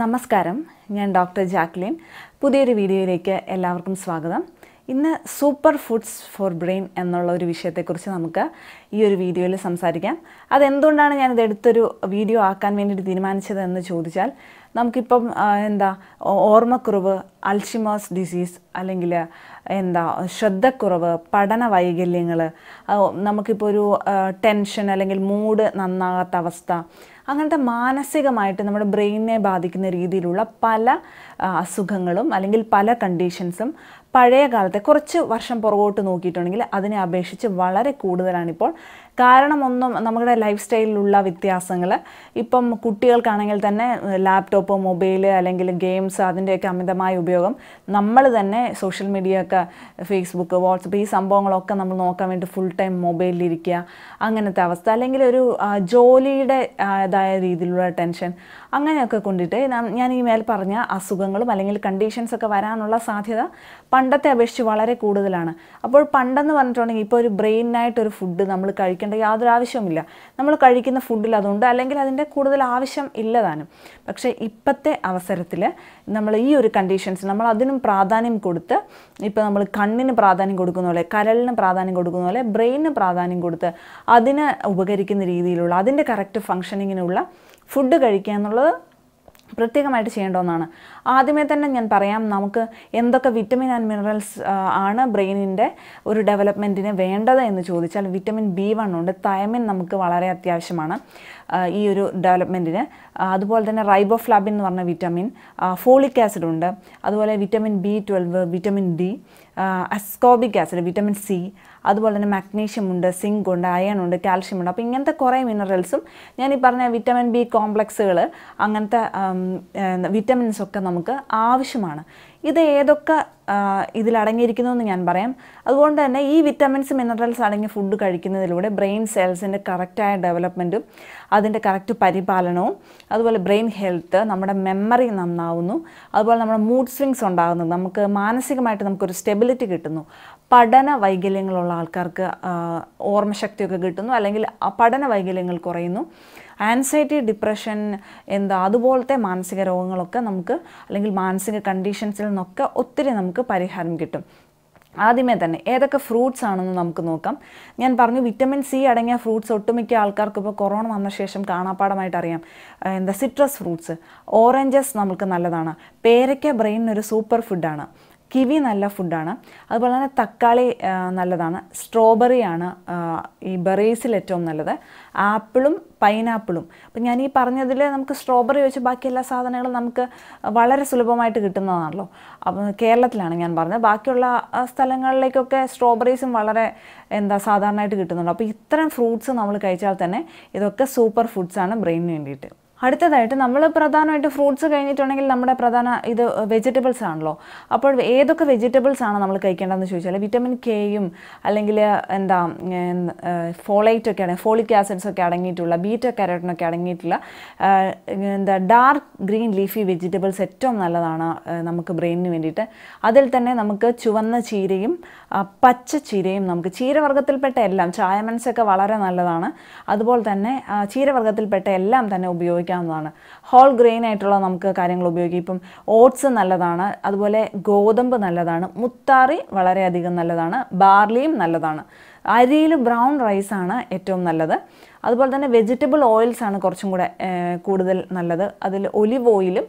നമസ്കാരം. ഞാൻ doctor Jacqueline. പുതിയൊരു വീഡിയോയിലേക്ക് എല്ലാവർക്കും സ്വാഗതം. ഇന്ന് സൂപ്പർ ഫുഡ്സ് ഫോർ ബ്രെയിൻ എന്നുള്ള ഒരു വിഷയത്തെക്കുറിച്ച് നമുക്ക് ഈ ഒരു വീഡിയോയിൽ സംസാരിക്കാം. അതെന്തുകൊണ്ടാണ് ഞാനിത് എടുത്തൊരു വീഡിയോ ആക്കാൻ വേണ്ടിയിട്ട് തീരുമാനിച്ചത് എന്ന് ചോദിച്ചാൽ നമുക്കിപ്പം എന്താ ഓർമ്മക്കുറവ് അൽഷിമോസ് ഡിസീസ് അല്ലെങ്കിൽ എന്താ ശ്രദ്ധക്കുറവ് പഠന വൈകല്യങ്ങൾ നമുക്കിപ്പോൾ ഒരു ടെൻഷൻ അല്ലെങ്കിൽ മൂഡ് നന്നാകാത്ത അവസ്ഥ അങ്ങനത്തെ മാനസികമായിട്ട് നമ്മുടെ ബ്രെയിനിനെ ബാധിക്കുന്ന രീതിയിലുള്ള പല അസുഖങ്ങളും അല്ലെങ്കിൽ പല കണ്ടീഷൻസും പഴയ കാലത്തെ കുറച്ച് വർഷം പുറകോട്ട് നോക്കിയിട്ടുണ്ടെങ്കിൽ അതിനെ അപേക്ഷിച്ച് വളരെ കൂടുതലാണിപ്പോൾ. കാരണം ഒന്നും നമ്മുടെ ലൈഫ് സ്റ്റൈലിലുള്ള വ്യത്യാസങ്ങൾ ഇപ്പം കുട്ടികൾക്കാണെങ്കിൽ തന്നെ ലാപ്ടോപ്പ് മൊബൈൽ അല്ലെങ്കിൽ ഗെയിംസ് അതിന്റെയൊക്കെ അമിതമായ ഉപയോഗം നമ്മൾ തന്നെ സോഷ്യൽ മീഡിയ ഒക്കെ ഫേസ്ബുക്ക് വാട്സപ്പ് ഈ സംഭവങ്ങളൊക്കെ നമ്മൾ നോക്കാൻ വേണ്ടി ഫുൾ ടൈം മൊബൈലിലിരിക്കുക അങ്ങനത്തെ അവസ്ഥ അല്ലെങ്കിൽ ഒരു ജോലിയുടെ ആ, ഇതായ രീതിയിലുള്ള ടെൻഷൻ അങ്ങനെയൊക്കെ കൊണ്ടിട്ട് ഞാൻ ഈ മേൽ പറഞ്ഞ അസുഖങ്ങളും അല്ലെങ്കിൽ കണ്ടീഷൻസ് ഒക്കെ വരാനുള്ള സാധ്യത പണ്ടത്തെ അപേക്ഷിച്ച് വളരെ കൂടുതലാണ്. അപ്പോൾ പണ്ടെന്ന് പറഞ്ഞിട്ടുണ്ടെങ്കിൽ ഇപ്പോൾ ഒരു ബ്രെയിനായിട്ടൊരു ഫുഡ് നമ്മൾ കഴിക്കേണ്ട യാതൊരു ആവശ്യവുമില്ല. നമ്മൾ കഴിക്കുന്ന ഫുഡിൽ അതുണ്ട്. അല്ലെങ്കിൽ അതിന്റെ കൂടുതൽ ആവശ്യം ഇല്ലതാനും. പക്ഷേ ഇപ്പോഴത്തെ അവസരത്തിൽ നമ്മൾ ഈ ഒരു കണ്ടീഷൻസ് നമ്മൾ അതിനും പ്രാധാന്യം കൊടുത്ത് ഇപ്പോൾ നമ്മൾ കണ്ണിന് പ്രാധാന്യം കൊടുക്കുന്ന പോലെ കരളിന് പ്രാധാന്യം കൊടുക്കുന്ന പോലെ ബ്രെയിനിന് പ്രാധാന്യം കൊടുത്ത് അതിന് ഉപകരിക്കുന്ന രീതിയിലുള്ള അതിന്റെ കറക്റ്റ് ഫങ്ഷനിങ്ങിനുള്ള ഫുഡ് കഴിക്കുക എന്നുള്ളത് പ്രത്യേകമായിട്ട് ചെയ്യേണ്ട ഒന്നാണ്. ആദ്യമേ തന്നെ ഞാൻ പറയാം നമുക്ക് എന്തൊക്കെ വിറ്റമിൻ ആൻഡ് മിനറൽസ് ആണ് ബ്രെയിനിന്റെ ഒരു ഡെവലപ്മെന്റിന് വേണ്ടത് എന്ന് ചോദിച്ചാൽ വിറ്റമിൻ ബി വൺ ഉണ്ട്. തയമിൻ നമുക്ക് വളരെ അത്യാവശ്യമാണ് ഈ ഒരു ഡെവലപ്മെന്റിന് അതുപോലെ തന്നെ റൈബോഫ്ലാബിൻ എന്ന് പറഞ്ഞ വിറ്റമിൻ ഫോളിക് ആസിഡ് ഉണ്ട്. അതുപോലെ vitamin B twelve vitamin D ascorbic acid vitamin C അതുപോലെ തന്നെ മാഗ്നീഷ്യം ഉണ്ട് സിങ്ക് ഉണ്ട് അയൺ ഉണ്ട് കാൽഷ്യം ഉണ്ട്. അപ്പോൾ ഇങ്ങനത്തെ കുറേ മിനറൽസും ഞാൻ ഈ പറഞ്ഞ വിറ്റമിൻ ബി കോംപ്ലക്സുകൾ അങ്ങനത്തെ വിറ്റമിൻസ് ഒക്കെ നമുക്ക് ആവശ്യമാണ്. ഇത് ഏതൊക്കെ ആ, ഇതിലടങ്ങിയിരിക്കുന്നു എന്ന് ഞാൻ പറയാം. അതുകൊണ്ട് തന്നെ ഈ വിറ്റമിൻസ് മിനറൽസ് അടങ്ങിയ ഫുഡ് കഴിക്കുന്നതിലൂടെ ബ്രെയിൻ സെൽസിന്റെ കറക്റ്റായ ഡെവലപ്മെന്റും അതിന്റെ കറക്റ്റ് പരിപാലനവും അതുപോലെ ബ്രെയിൻ ഹെൽത്ത് നമ്മുടെ മെമ്മറി നന്നാവുന്നു. അതുപോലെ നമ്മുടെ മൂഡ് സ്വിങ്സ് ഉണ്ടാകുന്നു. നമുക്ക് മാനസികമായിട്ട് നമുക്കൊരു സ്റ്റെബിലിറ്റി കിട്ടുന്നു. പഠന വൈകല്യങ്ങളുള്ള ആൾക്കാർക്ക് ഓർമ്മശക്തിയൊക്കെ കിട്ടുന്നു അല്ലെങ്കിൽ പഠന വൈകല്യങ്ങൾ കുറയുന്നു. ആൻസൈറ്റി ഡിപ്രഷൻ എന്താ അതുപോലത്തെ മാനസിക രോഗങ്ങളൊക്കെ നമുക്ക് അല്ലെങ്കിൽ മാനസിക കണ്ടീഷൻസിൽ നിന്നൊക്കെ ഒത്തിരി നമുക്ക് പരിഹാരം കിട്ടും. ആദ്യമേ തന്നെ ഏതൊക്കെ ഫ്രൂട്ട്സ് ആണെന്ന് നമുക്ക് നോക്കാം. ഞാൻ പറഞ്ഞു വിറ്റമിൻ സി അടങ്ങിയ ഫ്രൂട്ട്സ് ഒട്ടുമിക്ക ആൾക്കാർക്ക് ഇപ്പോൾ കൊറോണ വന്ന ശേഷം കാണാപ്പാടമായിട്ട് അറിയാം. എന്താ സിട്രസ് ഫ്രൂട്ട്സ് ഓറഞ്ചസ് നമുക്ക് നല്ലതാണ്. പേരയ്ക്ക ബ്രെയിനിനൊരു സൂപ്പർ ഫുഡാണ് കിവി നല്ല ഫുഡാണ്. അതുപോലെ തന്നെ തക്കാളി നല്ലതാണ്. സ്ട്രോബെറി ആണ് ഈ ബെറീസിൽ ഏറ്റവും നല്ലത്. ആപ്പിളും പൈനാപ്പിളും. അപ്പം ഞാൻ ഈ പറഞ്ഞതിൽ നമുക്ക് സ്ട്രോബെറി വെച്ച് ബാക്കി എല്ലാ സാധനങ്ങളും നമുക്ക് വളരെ സുലഭമായിട്ട് കിട്ടുന്നതാണല്ലോ. അപ്പം കേരളത്തിലാണ് ഞാൻ പറഞ്ഞത്. ബാക്കിയുള്ള സ്ഥലങ്ങളിലേക്കൊക്കെ സ്ട്രോബെറീസും വളരെ എന്താ സാധാരണയായിട്ട് കിട്ടുന്നുണ്ട്. അപ്പോൾ ഇത്തരം ഫ്രൂട്ട്സ് നമ്മൾ കഴിച്ചാൽ തന്നെ ഇതൊക്കെ സൂപ്പർ ഫുഡ്സാണ് ബ്രെയിനിന് വേണ്ടിയിട്ട്. അടുത്തതായിട്ട് നമ്മൾ പ്രധാനമായിട്ട് ഫ്രൂട്ട്സ് കഴിഞ്ഞിട്ടുണ്ടെങ്കിൽ നമ്മുടെ പ്രധാന ഇത് വെജിറ്റബിൾസ് ആണല്ലോ. അപ്പോൾ ഏതൊക്കെ വെജിറ്റബിൾസ് ആണ് നമ്മൾ കഴിക്കേണ്ടതെന്ന് ചോദിച്ചാൽ വിറ്റമിൻ കെയും അല്ലെങ്കിൽ എന്താ ഫോളൈറ്റ് ഒക്കെ ഫോളിക് ആസിഡ്സ് ഒക്കെ അടങ്ങിയിട്ടുള്ള ബീറ്റ കാരോട്ടിനൊക്കെ അടങ്ങിയിട്ടുള്ള എന്താ ഡാർക്ക് ഗ്രീൻ ലീഫി വെജിറ്റബിൾസ് ഏറ്റവും നല്ലതാണ് നമുക്ക് ബ്രെയിനിന് വേണ്ടിയിട്ട്. അതിൽ തന്നെ നമുക്ക് ചുവന്ന ചീരയും പച്ച ചീരയും നമുക്ക് ചീരവർഗത്തിൽപ്പെട്ട എല്ലാം ചായമൻസൊക്കെ വളരെ നല്ലതാണ്. അതുപോലെ തന്നെ ചീരവർഗത്തിൽപ്പെട്ട എല്ലാം തന്നെ ഉപയോഗിക്കാവുന്നതാണ്. ഹോൾ ഗ്രെയിൻ ആയിട്ടുള്ള നമുക്ക് കാര്യങ്ങൾ ഉപയോഗിക്കാം. ഇപ്പം ഓട്സ് നല്ലതാണ് അതുപോലെ ഗോതമ്പ് നല്ലതാണ് മുത്താറി വളരെയധികം നല്ലതാണ് ബാർലിയും നല്ലതാണ്. അരിയിൽ ബ്രൗൺ റൈസാണ് ഏറ്റവും നല്ലത്. അതുപോലെ തന്നെ വെജിറ്റബിൾ ഓയിൽസ് ആണ് കുറച്ചും കൂടെ കൂടുതൽ നല്ലത്. അതിൽ ഒലിവ് ഓയിലും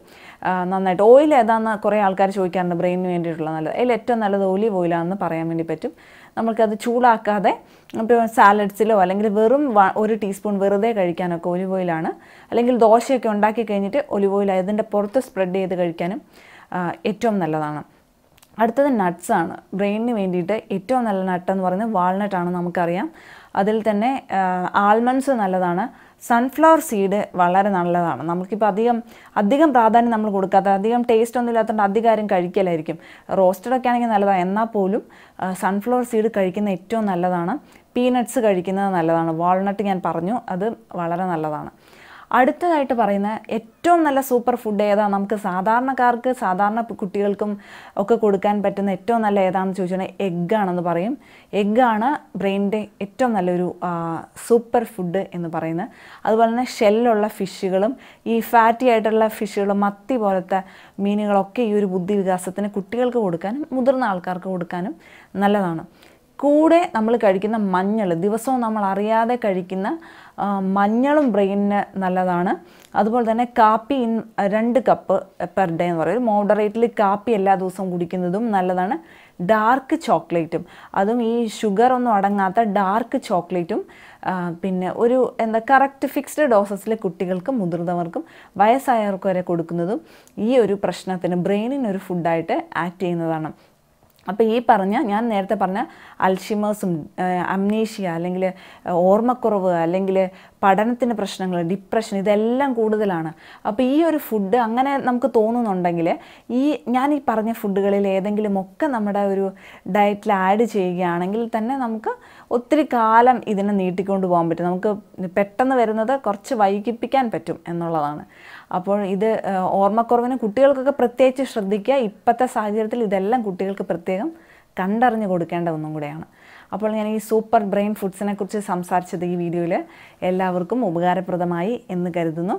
നന്നായിട്ട്. ഓയിൽ ഏതാണെന്ന് കുറേ ആൾക്കാർ ചോദിക്കാറുണ്ട് ബ്രെയിനിന് വേണ്ടിയിട്ടുള്ള നല്ലത്. അതിൽ ഏറ്റവും നല്ലത് ഒലിവ് ഓയിലാണെന്ന് പറയാൻ വേണ്ടി പറ്റും. നമുക്കത് ചൂടാക്കാതെ ഇപ്പോൾ സാലഡ്സിലോ അല്ലെങ്കിൽ വെറും ഒരു ടീസ്പൂൺ വെറുതെ കഴിക്കാനൊക്കെ ഒലിവ് ഓയിലാണ് അല്ലെങ്കിൽ ദോശയൊക്കെ ഉണ്ടാക്കി കഴിഞ്ഞിട്ട് ഒലിവ് ഓയിൽ അതിന്റെ പുറത്ത് സ്പ്രെഡ് ചെയ്ത് കഴിക്കാനും ഏറ്റവും നല്ലതാണ്. അടുത്തത് നട്ട്സാണ് ബ്രെയിനിന് വേണ്ടിയിട്ട് ഏറ്റവും നല്ല നട്ട് എന്ന് പറയുന്നത് വാൾനട്ട് ആണ് നമുക്കറിയാം. അതിൽ തന്നെ ആൽമണ്ട്സ് നല്ലതാണ്. സൺഫ്ലവർ സീഡ് വളരെ നല്ലതാണ്. നമുക്കിപ്പോൾ അധികം അധികം പ്രാധാന്യം നമ്മൾ കൊടുക്കാത്ത അധികം ടേസ്റ്റ് ഒന്നും ഇല്ലാത്തതുകൊണ്ട് അധികം ആരും കഴിക്കലായിരിക്കും. റോസ്റ്റഡ് ഒക്കെ ആണെങ്കിൽ നല്ലതാണ് എന്നാൽ പോലും സൺഫ്ലവർ സീഡ് കഴിക്കുന്ന ഏറ്റവും നല്ലതാണ്. പീനട്ട്സ് കഴിക്കുന്നത് നല്ലതാണ്. വാൾനട്ട് ഞാൻ പറഞ്ഞു. അത് വളരെ നല്ലതാണ്. അടുത്തതായിട്ട് പറയുന്ന ഏറ്റവും നല്ല സൂപ്പർ ഫുഡ് ഏതാണ് നമുക്ക് സാധാരണക്കാർക്ക് സാധാരണ കുട്ടികൾക്കും ഒക്കെ കൊടുക്കാൻ പറ്റുന്ന ഏറ്റവും നല്ല ഏതാണെന്ന് ചോദിച്ചിട്ടുണ്ടെങ്കിൽ എഗ്ഗാണെന്ന് പറയും. എഗ്ഗാണ് ബ്രെയിനിന്റെ ഏറ്റവും നല്ലൊരു സൂപ്പർ ഫുഡ് എന്ന് പറയുന്നത്. അതുപോലെ തന്നെ ഷെല്ലുള്ള ഫിഷുകളും ഈ ഫാറ്റി ആയിട്ടുള്ള ഫിഷുകളും മത്തി പോലത്തെ മീനുകളൊക്കെ ഈ ഒരു ബുദ്ധി വികാസത്തിന് കുട്ടികൾക്ക് കൊടുക്കാനും മുതിർന്ന ആൾക്കാർക്ക് കൊടുക്കാനും നല്ലതാണ്. കൂടെ നമ്മൾ കഴിക്കുന്ന മഞ്ഞൾ ദിവസവും നമ്മൾ അറിയാതെ കഴിക്കുന്ന മഞ്ഞളും ബ്രെയിനിന് നല്ലതാണ്. അതുപോലെ തന്നെ കാപ്പി ഇൻ രണ്ട് കപ്പ് പെർ ഡേ എന്ന് പറയും. മോഡറേറ്റ്ലി കാപ്പി എല്ലാ ദിവസവും കുടിക്കുന്നതും നല്ലതാണ്. ഡാർക്ക് ചോക്ലേറ്റും. അതും ഈ ഷുഗർ ഒന്നും അടങ്ങാത്ത ഡാർക്ക് ചോക്ലേറ്റും പിന്നെ ഒരു എന്താ കറക്റ്റ് ഫിക്സ്ഡ് ഡോസസിൽ കുട്ടികൾക്കും മുതിർന്നവർക്കും വയസ്സായവർക്കും വരെ കൊടുക്കുന്നതും ഈ ഒരു പ്രശ്നത്തിന് ബ്രെയിനിനൊരു ഫുഡായിട്ട് ആക്ട് ചെയ്യുന്നതാണ്. അപ്പോൾ ഈ പറഞ്ഞ ഞാൻ നേരത്തെ പറഞ്ഞ അൽഷിമേഴ്സും അംനീഷ്യ അല്ലെങ്കിൽ ഓർമ്മക്കുറവ് അല്ലെങ്കിൽ പഠനത്തിന് പ്രശ്നങ്ങൾ ഡിപ്രഷൻ ഇതെല്ലാം കൂടുതലാണ്. അപ്പോൾ ഈ ഒരു ഫുഡ് അങ്ങനെ നമുക്ക് തോന്നുന്നുണ്ടെങ്കിൽ ഈ ഞാൻ ഈ പറഞ്ഞ ഫുഡുകളിൽ ഏതെങ്കിലും ഒക്കെ നമ്മുടെ ഒരു ഡയറ്റിൽ ആഡ് ചെയ്യുകയാണെങ്കിൽ തന്നെ നമുക്ക് ഒത്തിരി കാലം ഇതിനെ നീട്ടിക്കൊണ്ട് പോകാൻ പറ്റും. നമുക്ക് പെട്ടെന്ന് വരുന്നത് കുറച്ച് വൈകിപ്പിക്കാൻ പറ്റും എന്നുള്ളതാണ്. അപ്പോൾ ഇത് ഓർമ്മക്കുറവിന് കുട്ടികൾക്കൊക്കെ പ്രത്യേകിച്ച് ശ്രദ്ധിക്കുക. ഇപ്പോഴത്തെ സാഹചര്യത്തിൽ ഇതെല്ലാം കുട്ടികൾക്ക് പ്രത്യേകം കണ്ടറിഞ്ഞു കൊടുക്കേണ്ട ഒന്നും കൂടെയാണ്. അപ്പോൾ ഞാൻ ഈ സൂപ്പർ ബ്രെയിൻ ഫുഡ്സിനെ കുറിച്ച് സംസാരിച്ചത് ഈ വീഡിയോയിൽ എല്ലാവർക്കും ഉപകാരപ്രദമായി എന്ന് കരുതുന്നു.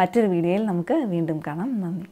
മറ്റൊരു വീഡിയോയിൽ നമുക്ക് വീണ്ടും കാണാം. നന്ദി.